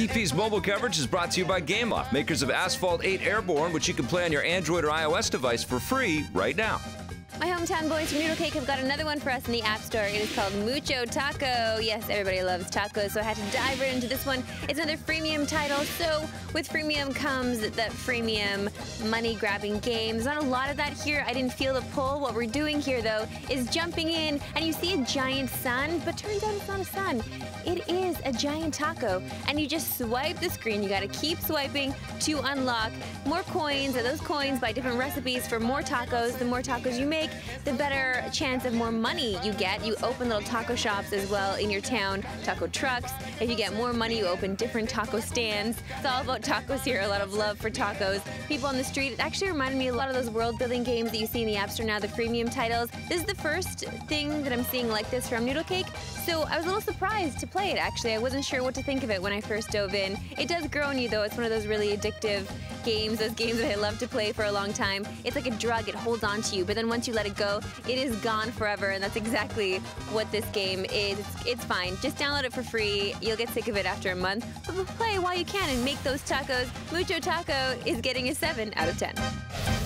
EP's mobile coverage is brought to you by Gameloft, makers of Asphalt 8 Airborne, which you can play on your Android or iOS device for free right now. My hometown boys from Noodlecake have got another one for us in the App Store. It is called Mucho Taco. Yes, everybody loves tacos, so I had to dive right into this one. It's another freemium title. So with freemium comes that freemium money-grabbing game. There's not a lot of that here. I didn't feel the pull. What we're doing here, though, is jumping in, and you see a giant sun, but turns out it's not a sun. It is a giant taco, and you just swipe the screen. You got to keep swiping to unlock more coins, and those coins buy different recipes for more tacos. The more tacos you make, the better chance of more money you get. You open little taco shops as well in your town, taco trucks. If you get more money, you open different taco stands. It's all about tacos here, a lot of love for tacos. People on the street, it actually reminded me a lot of those world building games that you see in the App Store now, the freemium titles. This is the first thing that I'm seeing like this from Noodlecake, so I was a little surprised to play it actually. I wasn't sure what to think of it when I first dove in. It does grow on you though, it's one of those really addictive games, those games that I love to play for a long time. It's like a drug, it holds on to you, but then once you let it go, it is gone forever, and that's exactly what this game is. It's, it's fine. Just download it for free. You'll get sick of it after a month, but play while you can and make those tacos. Mucho Taco is getting a 7 out of 10.